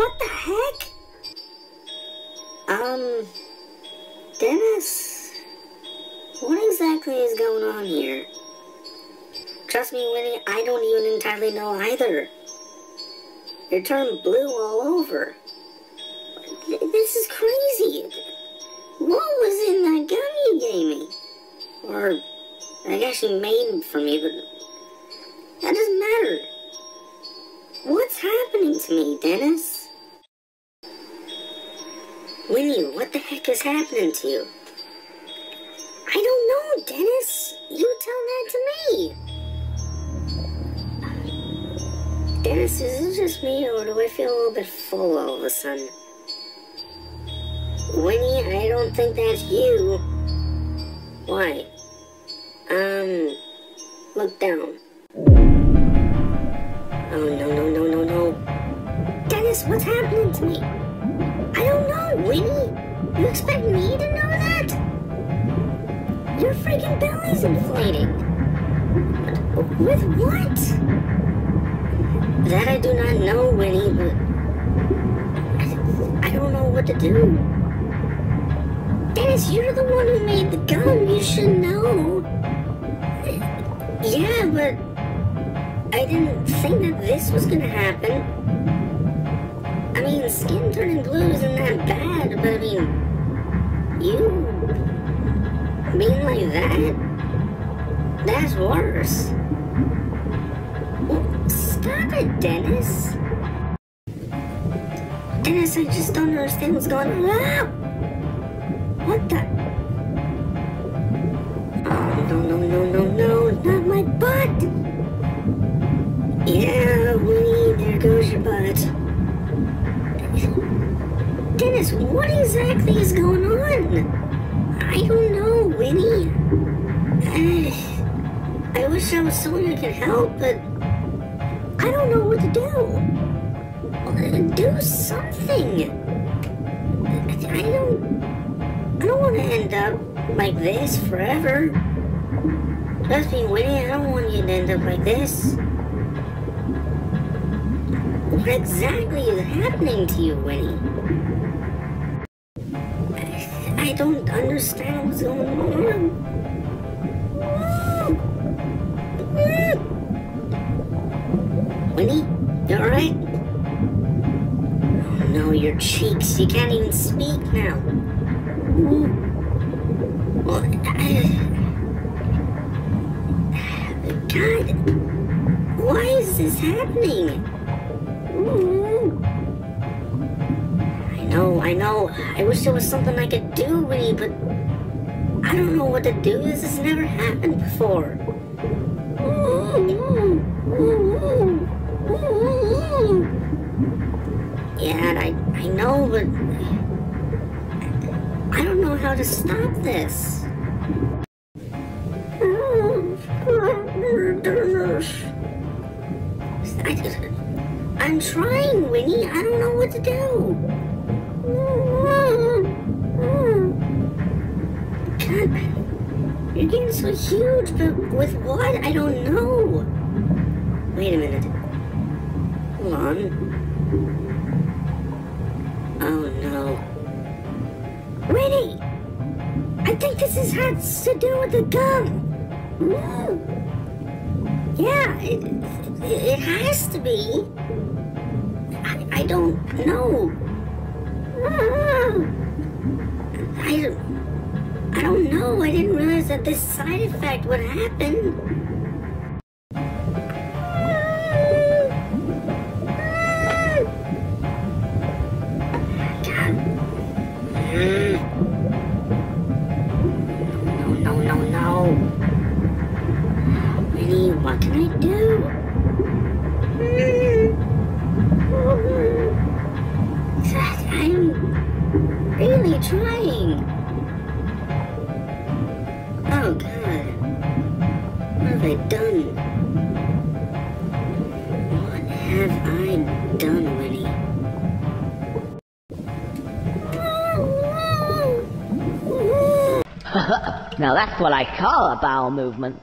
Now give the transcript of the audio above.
What the heck? Um, Dennis, what exactly is going on here? Trust me, Winnie, I don't even entirely know either. You're turned blue all over. This is crazy. What was in that gum you gave me? Or, I guess you made it for me, but that doesn't matter. What's happening to me, Dennis? Winnie, what the heck is happening to you? I don't know, Dennis. You tell that to me. Dennis, is it just me, or do I feel a little bit full all of a sudden? Winnie, I don't think that's you. Why? Um, look down. Oh, no, no, no, no, no. Dennis, what's happening to me? Winnie. You expect me to know that? Your freaking belly's inflating. With what? That I do not know, Winnie, but I don't know what to do. Dennis, you're the one who made the gum. You should know. Yeah, but I didn't think that this was gonna happen. I mean, skin turning blue isn't that bad, but I mean, you being like that, that's worse. Well, stop it, Dennis. Dennis, I just don't understand what's going on. Ah! What the? Oh, no, no, no, no, no, not my butt! What exactly is going on? I don't know, Winnie. I, wish I was someone who could help, but I don't know what to do. Do something. I don't. I don't want to end up like this forever. Trust me, Winnie, I don't want you to end up like this. What exactly is happening to you, Winnie? I don't understand what's going on. Winnie, you alright? Oh no, your cheeks. You can't even speak now. Well, uh, God, why is this happening? Know, I know. I wish there was something I could do, Winnie, but I don't know what to do. This has never happened before. Yeah, I, I know, but I don't know how to stop this. I I'm trying, Winnie. I don't know what to do. Getting so huge, but with what? I don't know. Wait a minute. Hold on. Oh no. Winnie! I think this is has to do with the gum. Yeah, it, it has to be. I, I don't know. I, I don't know. I didn't realize that this side effect would happen. Have I done? What have I done, Winnie? now that's what I call a bowel movement.